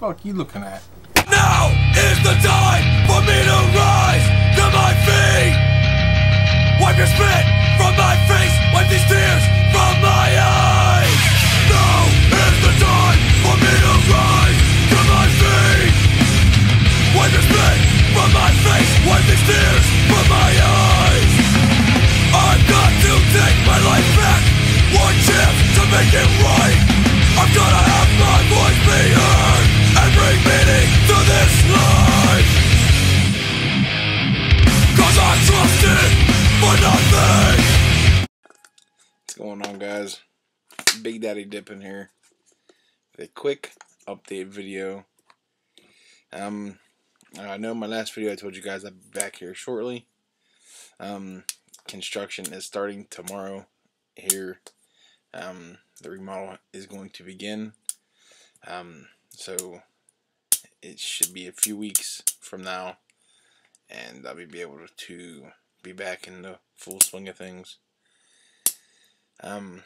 Fuck you looking at? Now is the time for me to rise to my feet. Wipe your spit from my face, wipe these tears from my eyes. Now is the time for me to rise to my feet. Wipe your spit from my face, wipe these tears on, guys? Big Daddy Dippin here with a quick update video. Um, I know in my last video I told you guys I'd be back here shortly. Um, construction is starting tomorrow here. Um, the remodel is going to begin. Um, so it should be a few weeks from now, and I'll be able to be back in the full swing of things. Um,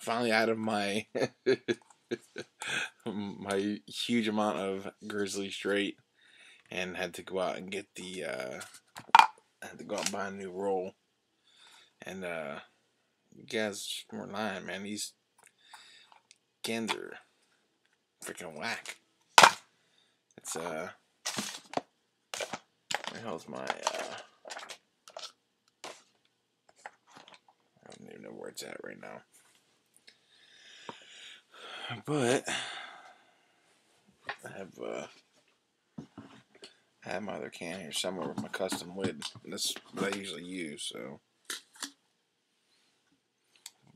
finally out of my my huge amount of Grizzly straight, and had to go out and get the uh, had to go out and buy a new roll, and uh, you guys were lying, man. These skins are freaking whack. It's uh, where the hell's my uh. I don't even know where it's at right now. But I have uh I have my other can here somewhere with my custom lid. That's what I usually use, so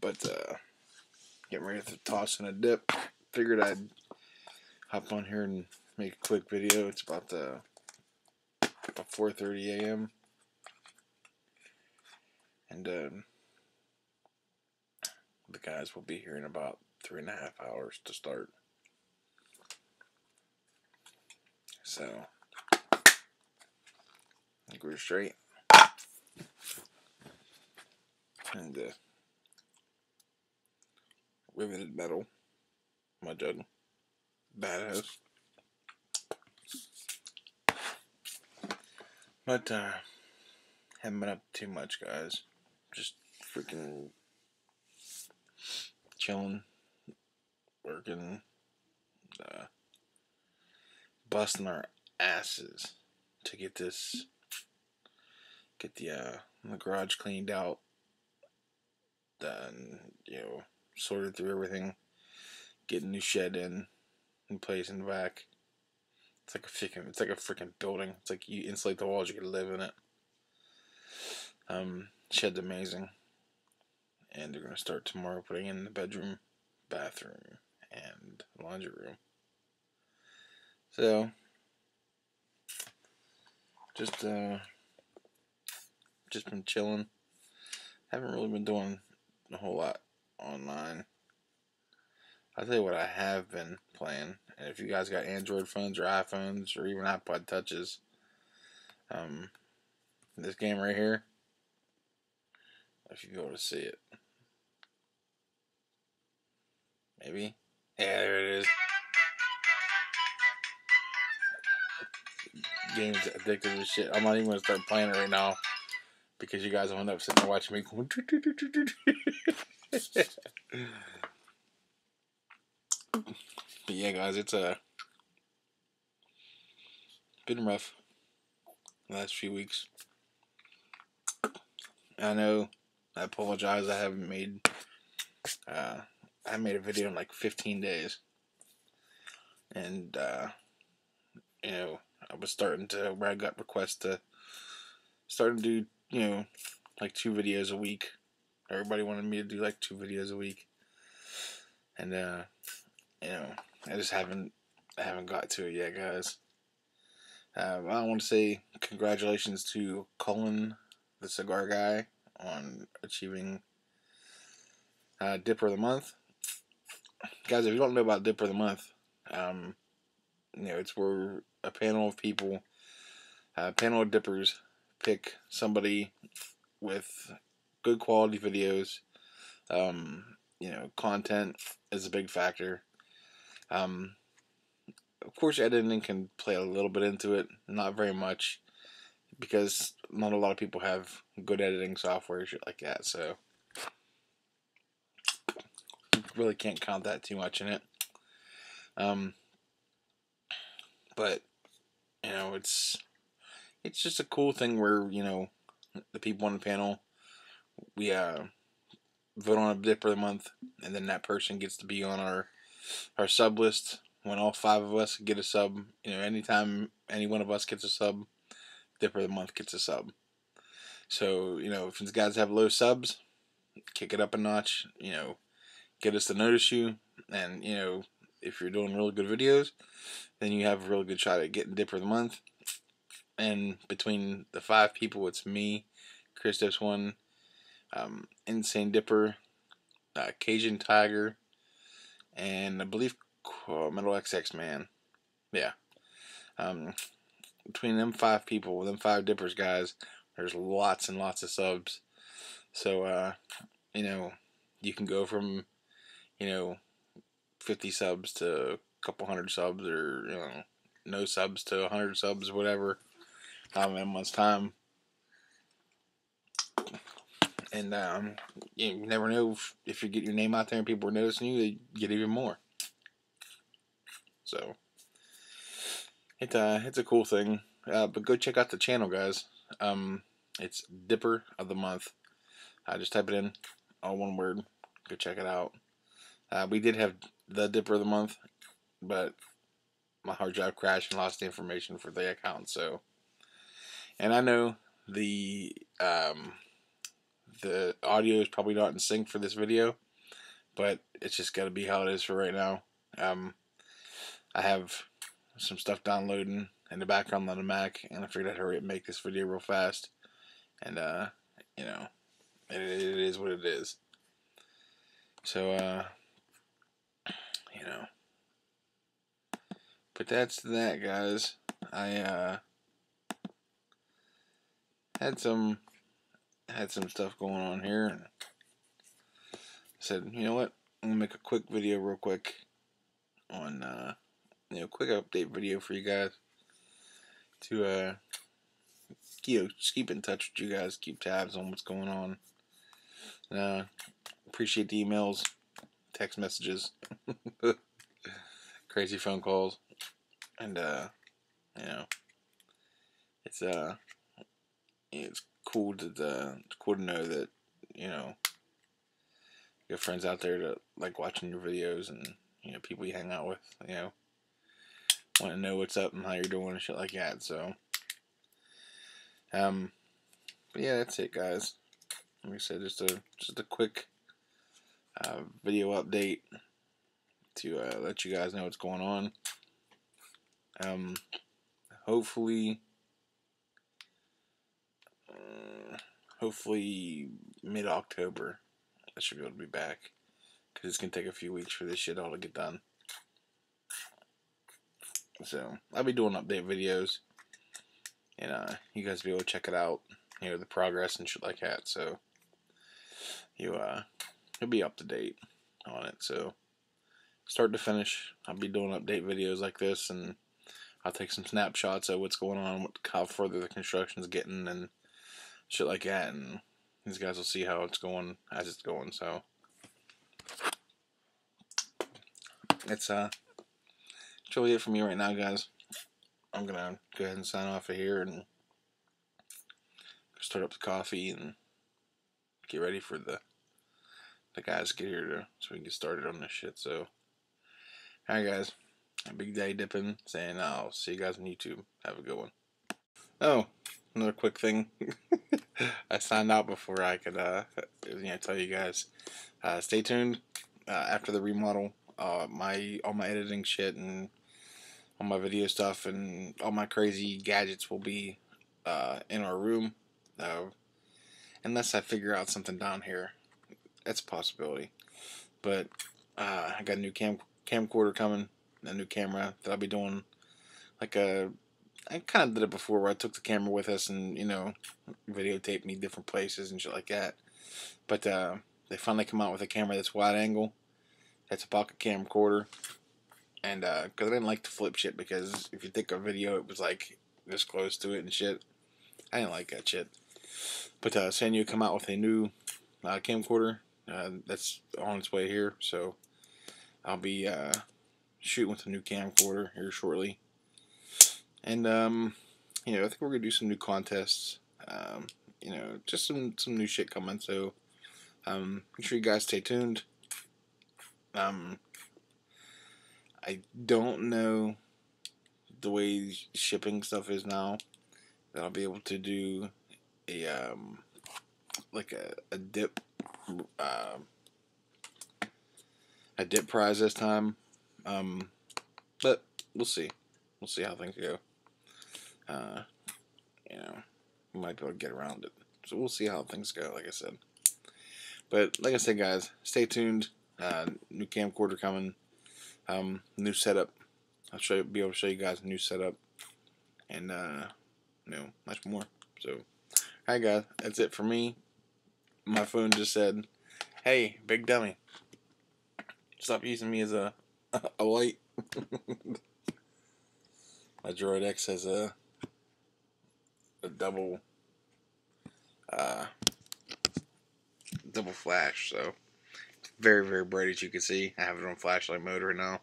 but uh getting ready to toss in a dip. Figured I'd hop on here and make a quick video. It's about the about 4:30 a.m. and um, the guys will be here in about three and a half hours to start. So, we're straight. And uh, riveted metal, my jug, badass. But, uh, haven't been up too much, guys. Just freaking chilling, working, uh, busting our asses to get this, get the uh, the garage cleaned out, done, you know, sorted through everything, getting new shed in, in place the back. It's like a freaking, it's like a freaking building. It's like you insulate the walls, you can live in it. Um, shed's amazing and they're going to start tomorrow putting in the bedroom, bathroom, and laundry room. So, just uh, just been chilling. Haven't really been doing a whole lot online. I'll tell you what I have been playing, and if you guys got Android phones or iPhones or even iPod touches, um, this game right here, if you go to see it. Maybe. Yeah, there it is. Game's addictive as shit. I'm not even gonna start playing it right now because you guys will end up sitting there watching me going. but yeah, guys, it's uh, been rough the last few weeks. I know. I apologize. I haven't made. Uh, I made a video in like 15 days, and uh, you know, I was starting to where I got requests to start to do you know like two videos a week. Everybody wanted me to do like two videos a week, and uh, you know, I just haven't I haven't got to it yet, guys. Uh, I want to say congratulations to Cullen, the cigar guy, on achieving uh, Dipper of the Month. Guys, if you don't know about Dipper of the Month, um, you know, it's where a panel of people, a panel of dippers, pick somebody with good quality videos. Um, you know, content is a big factor. Um, of course, editing can play a little bit into it, not very much, because not a lot of people have good editing software, shit like that. So, really can't count that too much in it. Um, but you know, it's it's just a cool thing where you know the people on the panel we uh vote on a dipper of the month, and then that person gets to be on our our sub list when all five of us get a sub. You know, anytime any one of us gets a sub, dipper of the month gets a sub. So you know, if these guys have low subs, kick it up a notch. You know, get us to notice you, and you know, if you're doing really good videos, then you have a really good shot at getting dipper of the month. And between the five people, it's me, Chris one, um, Insane Dipper, uh, Cajun Tiger, and I believe Metal XX Man. Yeah. Um, between them five people, them five dippers guys, there's lots and lots of subs. So, uh, you know, you can go from, you know, 50 subs to a couple hundred subs or, you know, no subs to 100 subs, whatever, um, in a month's time and um, you never know if, if you get your name out there and people are noticing you, they get even more. So it's uh it's a cool thing. Uh, but go check out the channel, guys. Um, it's Dipper of the Month. I uh, just type it in, all one word. Go check it out. Uh, we did have the Dipper of the Month, but my hard drive crashed and lost the information for the account. So, and I know the um the audio is probably not in sync for this video, but it's just got to be how it is for right now. Um, I have some stuff downloading in the background on the Mac, and I figured I'd hurry and make this video real fast. And, uh, you know, it, it is what it is. So, uh, you know. But that's that, guys. I, uh, had some had some stuff going on here and I said, you know what, I'm gonna make a quick video real quick on uh you know, quick update video for you guys to uh you know, just keep in touch with you guys, keep tabs on what's going on. Uh appreciate the emails, text messages, crazy phone calls, and uh you know it's uh it's cool to the cool to know that you know you have friends out there that like watching your videos and you know people you hang out with you know want to know what's up and how you're doing and shit like that so. Um but yeah that's it guys. Like I said just a just a quick uh, video update to uh, let you guys know what's going on um hopefully hopefully mid October, I should be able to be back. Because it's to take a few weeks for this shit all to get done. So, I'll be doing update videos. And uh, you guys will be able to check it out. You know, the progress and shit like that. So, you, uh, you'll be up to date on it. So, start to finish, I'll be doing update videos like this. And I'll take some snapshots of what's going on, what, how further the construction's getting, and shit like that, and these guys will see how it's going as it's going. So it's uh, it's really it for me right now, guys. I'm gonna go ahead and sign off of here and start up the coffee and get ready for the the guys get here to so we can get started on this shit. So, alright, guys. Big day dipping, saying I'll see you guys on YouTube. Have a good one. Oh, another quick thing. I signed out before I could, uh, you know, tell you guys. Uh, stay tuned uh, after the remodel. Uh, my all my editing shit and all my video stuff and all my crazy gadgets will be uh, in our room. Uh, unless I figure out something down here, that's a possibility. But uh, I got a new cam camcorder coming, a new camera that I'll be doing like a I kind of did it before where I took the camera with us and, you know, videotaped me different places and shit like that. But uh, they finally come out with a camera that's wide angle. That's a pocket camcorder. and uh, cause I didn't like to flip shit because if you think a video, it was like this close to it and shit. I didn't like that shit. But uh, Sanyo come out with a new uh, camcorder uh, that's on its way here, so I'll be uh, shooting with a new camcorder here shortly. And um, you know, I think we're gonna do some new contests. Um, you know, just some some new shit coming. So um, make sure you guys stay tuned. Um, I don't know the way shipping stuff is now that I'll be able to do a um like a, a dip uh, a dip prize this time. Um but we'll see. We'll see how things go. Uh you know we might be able to get around it. So we'll see how things go like I said. But like I said guys stay tuned. Uh, new camcorder coming. Um new setup. I'll show you, be able to show you guys a new setup. And uh you know, much more. So, alright guys, that's it for me. My phone just said, hey, big dummy, stop using me as a, a light. My Droid X has a, a double, uh, double flash, so very, very bright as you can see. I have it on flashlight mode right now.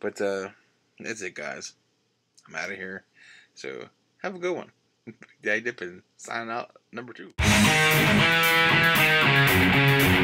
But, uh, that's it, guys. I'm out of here. So, have a good one. Day Dip and sign out number two. Thank you.